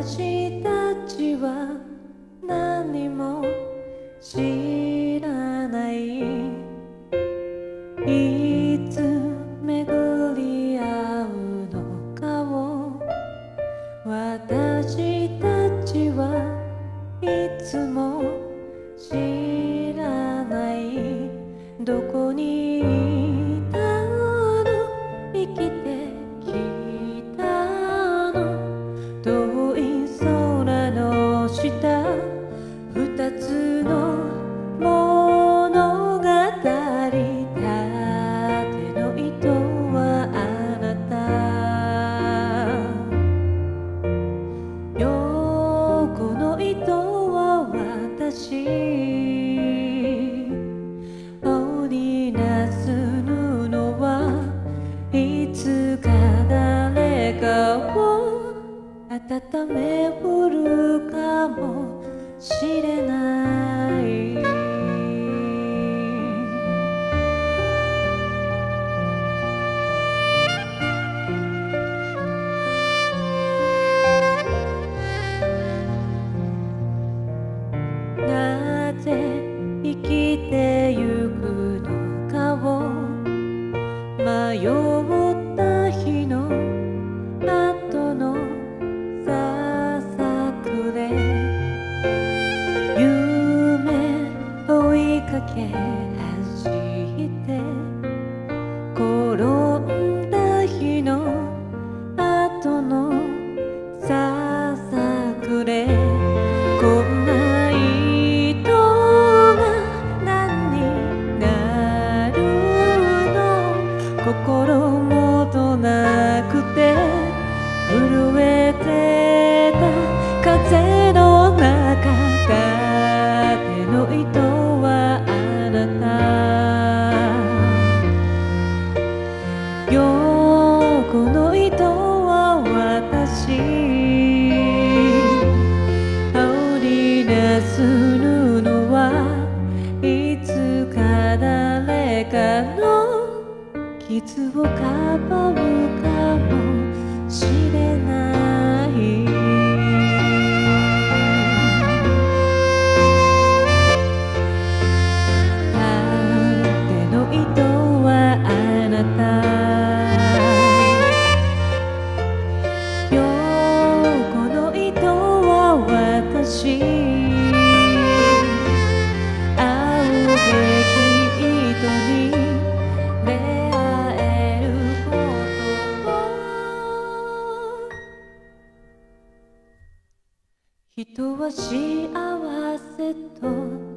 私たちは何も知らない。いつ巡り合うのかを。私たちはいつも知らない。どこに温めうるかもしれない。なぜ生きてゆくのかを迷っ傷をかばう人は幸せと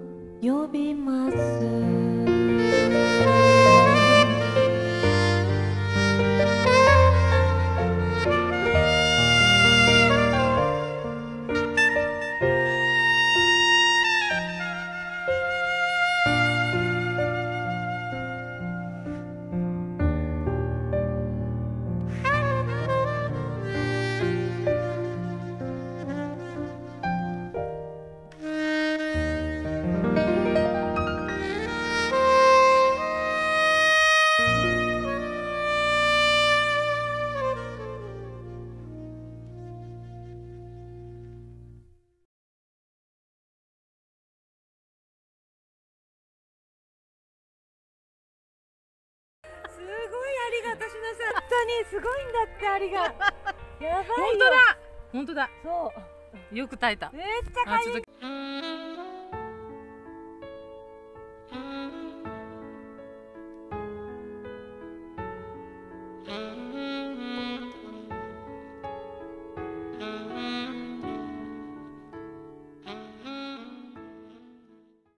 にすごいんだってありが。やばいよ。本当だ。本当だ。そう。よく耐えた。めっちゃ